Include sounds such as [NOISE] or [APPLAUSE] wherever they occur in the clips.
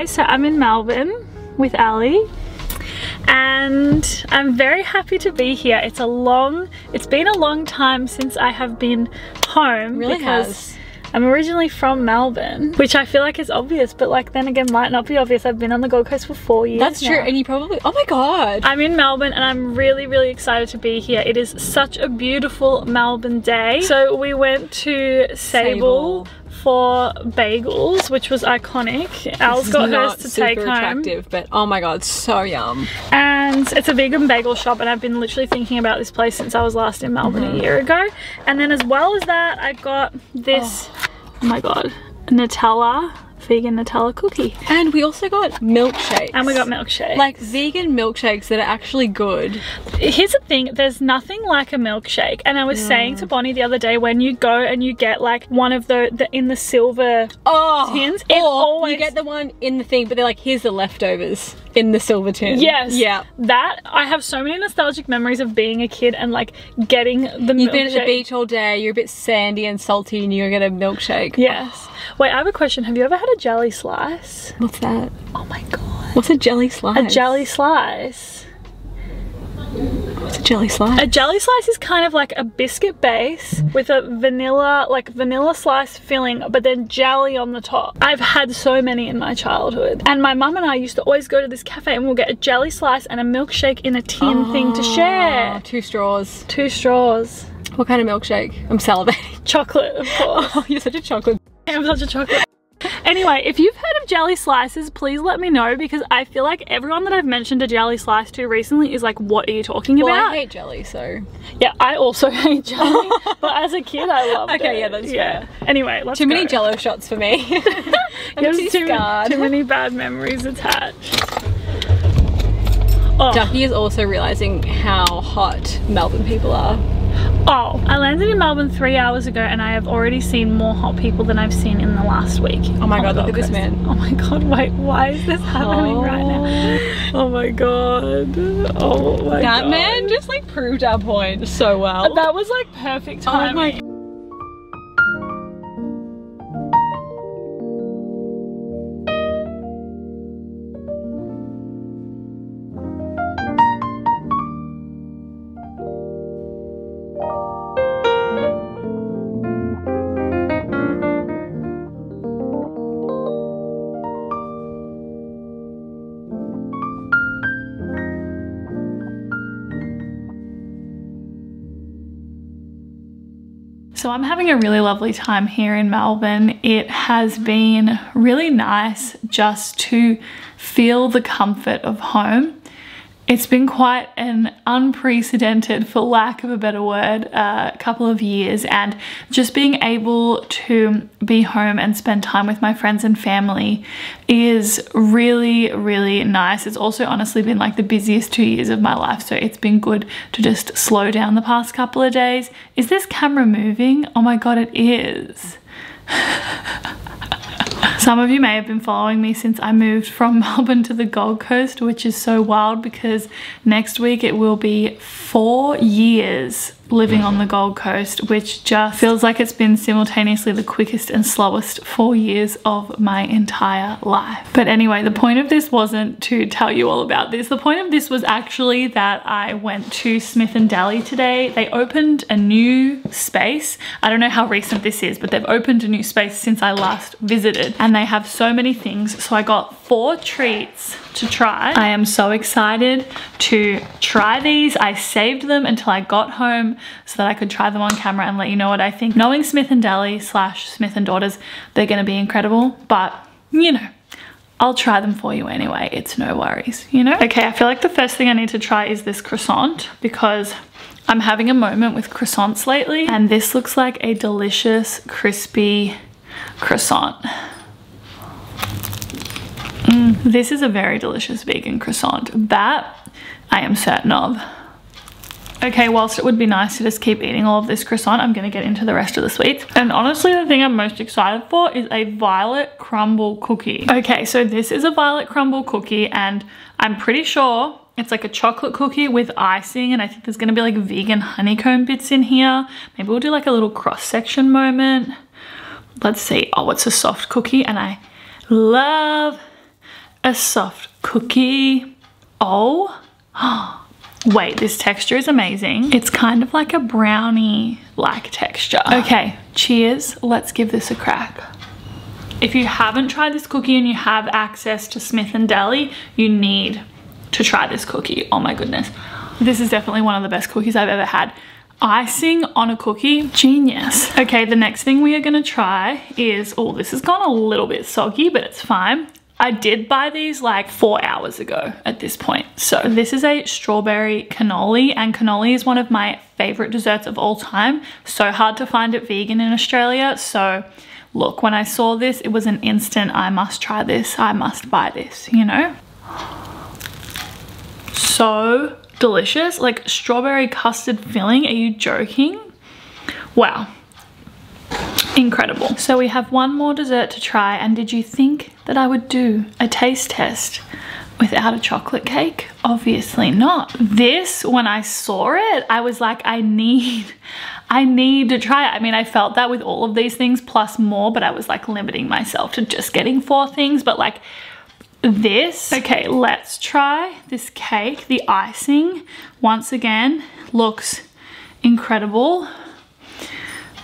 guys, so I'm in Melbourne with Ali and I'm very happy to be here. It's a long, it's been a long time since I have been home really because has. I'm originally from Melbourne, which I feel like is obvious, but like then again might not be obvious. I've been on the Gold Coast for four years That's true, now. and you probably, oh my god. I'm in Melbourne and I'm really, really excited to be here. It is such a beautiful Melbourne day. So we went to Sable, Sable. For bagels, which was iconic. Al's This got hers to take home. attractive, but oh my god, so yum. And it's a vegan bagel shop and I've been literally thinking about this place since I was last in Melbourne Mm-hmm. a year ago. And then as well as that, I got this, oh, my god, Nutella, vegan Nutella cookie. And we also got milkshakes. And we got milkshake. Like vegan milkshakes that are actually good. here's the thing there's nothing like a milkshake and i was saying to mm. bonnie the other day when you go and you get like one of the, the in the silver Oh, Tins? It always- you get the one in the thing, but they're like, here's the leftovers in the silver tin. yes Yeah. that i have so many nostalgic memories of being a kid and like getting the You've been at the beach all day, you're a bit sandy and salty, and you go get a milkshake. yes wait i have a question have you ever had a jelly slice What's that? oh my god What's a jelly slice? a jelly slice What's a jelly slice? a jelly slice is kind of like a biscuit base with a vanilla like vanilla slice filling but then jelly on the top i've had so many in my childhood and my mum and i used to always go to this cafe and we'll get a jelly slice and a milkshake in a tin thing to Oh, share Two straws. two straws What kind of milkshake? I'm salivating. chocolate of course [LAUGHS] Oh, you're such a chocolate. i'm such a chocolate Anyway, if you've heard of jelly slices, please let me know because I feel like everyone that I've mentioned a jelly slice to recently is like, what are you talking Well, about? I hate jelly, so. Yeah, I also [LAUGHS] hate jelly, but as a kid I loved it. [LAUGHS] Okay, yeah, that's yeah. Anyway, let's Too many go. jello shots for me. [LAUGHS] I'm too too, scarred. too many bad memories attached. Oh, Ducky is also realizing how hot Melbourne people are. Oh, I landed in Melbourne three hours ago and I have already seen more hot people than I've seen in the last week. Oh my god, look at this man. Oh my god, wait, why is this oh. happening right now? Oh my god. Oh my That god. That man just like proved our point so well. That was like perfect timing. Oh my So I'm having a really lovely time here in Melbourne. It has been really nice just to feel the comfort of home. It's been quite an unprecedented, for lack of a better word, uh, couple of years, and just being able to be home and spend time with my friends and family is really, really nice. It's also honestly been like the busiest two years of my life, so it's been good to just slow down the past couple of days. Is this camera moving? Oh my god, it is. [LAUGHS] Some of you may have been following me since I moved from [LAUGHS] Melbourne to the Gold Coast, which is so wild because next week it will be four years living on the Gold Coast, which just feels like it's been simultaneously the quickest and slowest four years of my entire life. But anyway, the point of this wasn't to tell you all about this. The point of this was actually that I went to Smith and Deli today. They opened a new space. I don't know how recent this is, but they've opened a new space since I last visited and they have so many things. So I got four treats to try. I am so excited to try these. I saved them until I got home so that I could try them on camera and let you know what I think. Knowing Smith and Deli slash Smith and Daughters, they're gonna be incredible, but you know, I'll try them for you anyway. It's no worries, you know? Okay, I feel like the first thing I need to try is this croissant because I'm having a moment with croissants lately and this looks like a delicious, crispy croissant. Mm, this is a very delicious vegan croissant. That I am certain of. Okay, whilst it would be nice to just keep eating all of this croissant, I'm gonna get into the rest of the sweets. And honestly, the thing I'm most excited for is a violet crumble cookie. Okay, so this is a violet crumble cookie and I'm pretty sure it's like a chocolate cookie with icing and I think there's gonna be like vegan honeycomb bits in here. Maybe we'll do like a little cross section moment. Let's see. Oh, it's a soft cookie and I love a soft cookie. Oh, [GASPS] wait, this texture is amazing. It's kind of like a brownie-like texture. Okay, cheers. Let's give this a crack. If you haven't tried this cookie and you have access to Smith & Deli, you need to try this cookie. Oh my goodness. This is definitely one of the best cookies I've ever had. Icing on a cookie, genius. Okay, the next thing we are gonna try is, oh, this has gone a little bit soggy, but it's fine. I did buy these like four hours ago at this point. So this is a strawberry cannoli and cannoli is one of my favorite desserts of all time. So hard to find it vegan in Australia. So look, when I saw this, it was an instant, I must try this, I must buy this, you know? So delicious, like strawberry custard filling, are you joking? Wow, incredible. So we have one more dessert to try and did you think that I would do a taste test without a chocolate cake? Obviously not. This, when I saw it, I was like, I need, [LAUGHS] I need to try it. I mean, I felt that with all of these things plus more, but I was like limiting myself to just getting four things, but like this. Okay, let's try this cake. The icing, once again, looks incredible.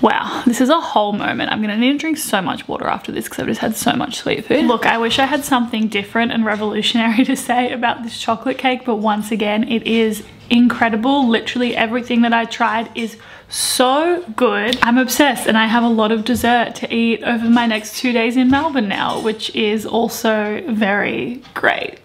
Wow, this is a whole moment. I'm gonna need to drink so much water after this because I've just had so much sweet food. Look, I wish I had something different and revolutionary [LAUGHS] to say about this chocolate cake, but once again, it is incredible. Literally everything that I tried is so good. I'm obsessed and I have a lot of dessert to eat over my next two days in Melbourne now, which is also very great.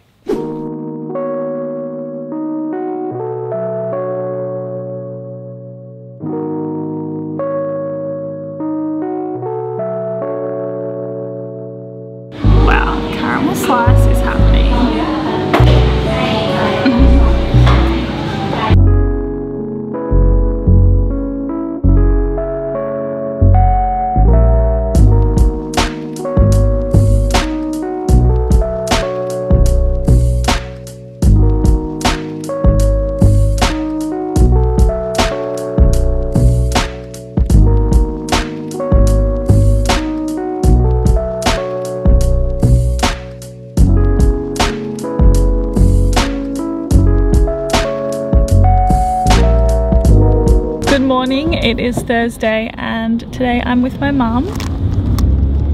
It is Thursday and today I'm with my mum.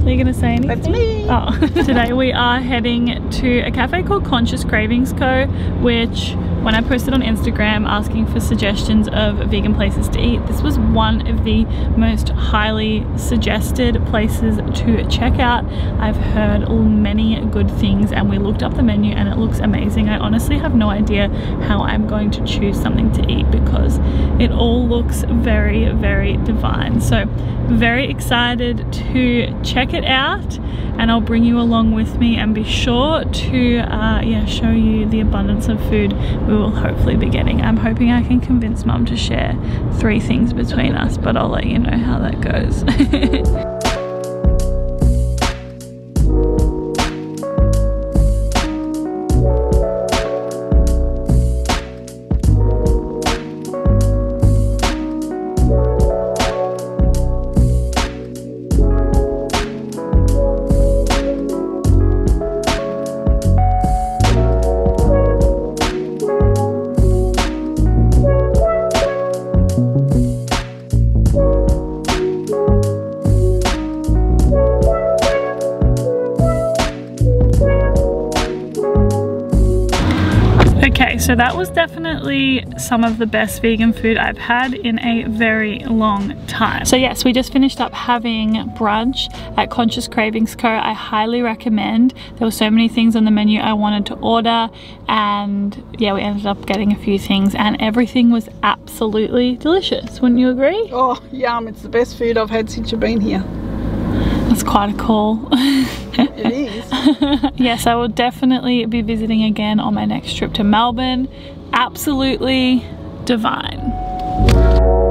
Are you gonna say anything? That's me. Oh. [LAUGHS] today we are heading to a cafe called Conscious Cravings Co. which when I posted on Instagram asking for suggestions of vegan places to eat, this was one of the most highly suggested places to check out. I've heard many good things and we looked up the menu and it looks amazing. I honestly have no idea how I'm going to choose something to eat because it all looks very, very divine. So very excited to check it out and I'll bring you along with me and be sure to uh, yeah show you the abundance of food we will hopefully be getting. I'm hoping I can convince mum to share three things between us but I'll let you know how that goes. [LAUGHS] so that was definitely some of the best vegan food I've had in a very long time. So yes, we just finished up having brunch at Conscious Cravings Co. I highly recommend. There were so many things on the menu I wanted to order and yeah, we ended up getting a few things and everything was absolutely delicious. Wouldn't you agree? Oh, yum. It's the best food I've had since you've been here. That's quite a call. [LAUGHS] it is. [LAUGHS] yes, I will definitely be visiting again on my next trip to Melbourne. Absolutely divine.